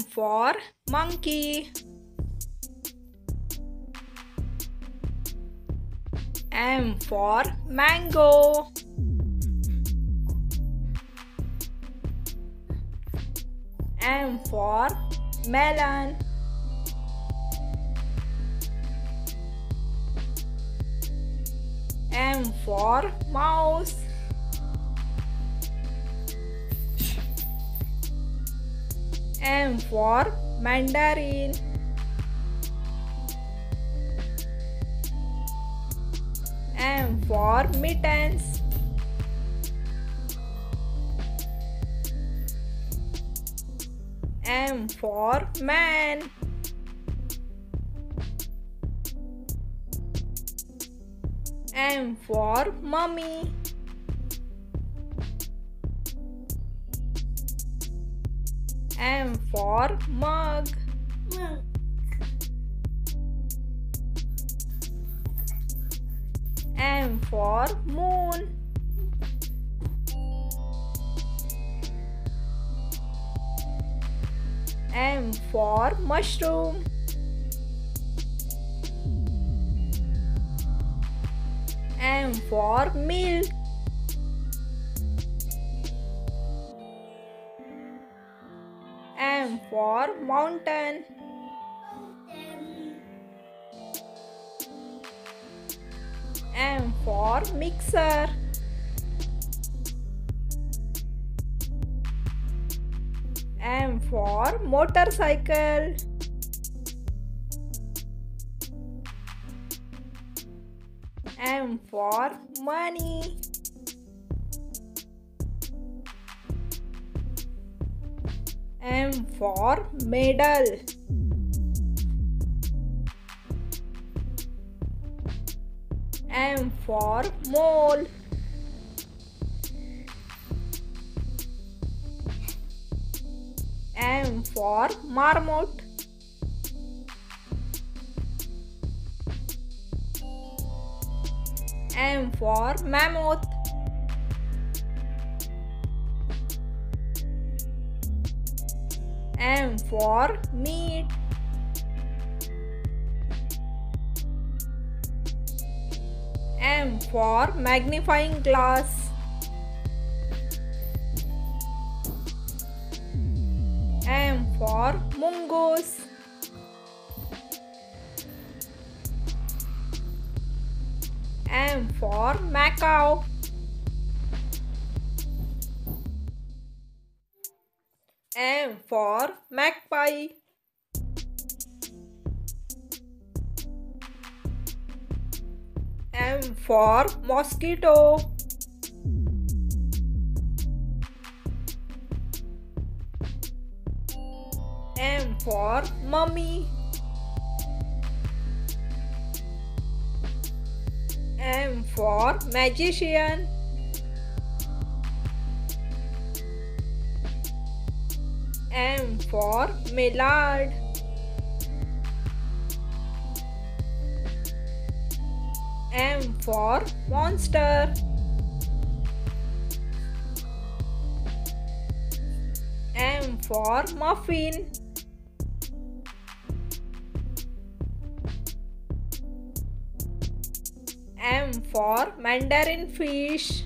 for monkey. M for mango. M for melon. M for mouse. M for mandarin. M for mittens. M for man. M for mummy. M for mug. M for moon. M for mushroom. M for milk. M for mountain. M for mixer. M for motorcycle. M for money. M for medal. M for mole. M for marmot. M for mammoth. M for meat. M for magnifying glass. M for mongoose. M for macaw. M for magpie. M for mosquito. M for mummy. M for magician. M for mallard. M for monster. M for muffin. M for mandarin fish.